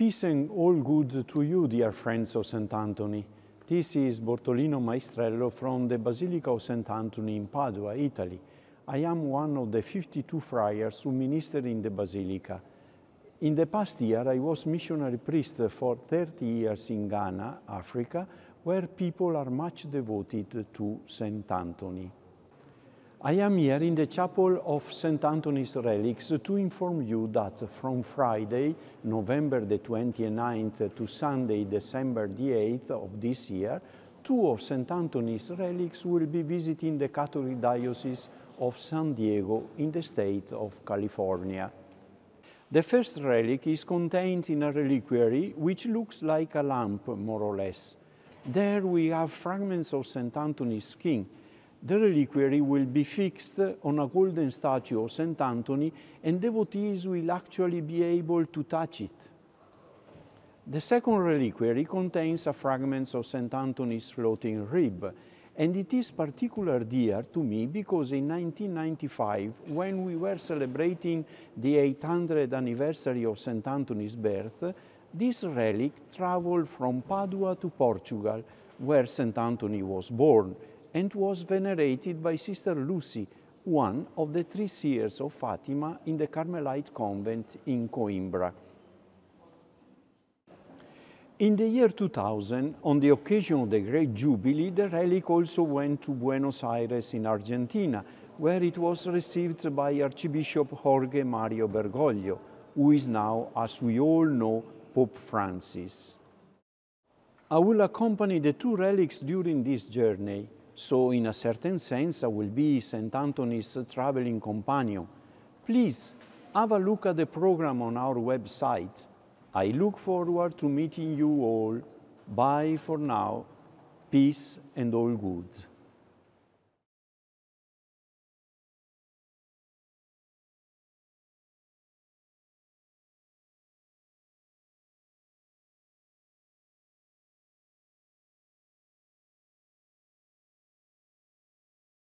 Peace and all good to you, dear friends of St. Anthony. This is Bortolino Maistrello from the Basilica of St. Anthony in Padua, Italy. I am one of the 52 friars who minister in the Basilica. In the past year, I was missionary priest for 30 years in Ghana, Africa, where people are much devoted to St. Anthony. I am here in the chapel of St. Anthony's Relics to inform you that from Friday, November the 29th to Sunday, December the 8th of this year, two of St. Anthony's relics will be visiting the Catholic Diocese of San Diego in the state of California. The first relic is contained in a reliquary which looks like a lamp, more or less. There we have fragments of St. Anthony's skin, the reliquary will be fixed on a golden statue of St. Anthony and devotees will actually be able to touch it. The second reliquary contains a fragment of St. Anthony's floating rib, and it is particularly dear to me because in 1995, when we were celebrating the 800th anniversary of St. Anthony's birth, this relic traveled from Padua to Portugal, where St. Anthony was born, and was venerated by Sister Lucy, one of the three seers of Fatima in the Carmelite convent in Coimbra. In the year 2000, on the occasion of the Great Jubilee, the relic also went to Buenos Aires in Argentina, where it was received by Archbishop Jorge Mario Bergoglio, who is now, as we all know, Pope Francis. I will accompany the two relics during this journey, so in a certain sense I will be St. Anthony's traveling companion. Please have a look at the program on our website. I look forward to meeting you all. Bye for now. Peace and all good.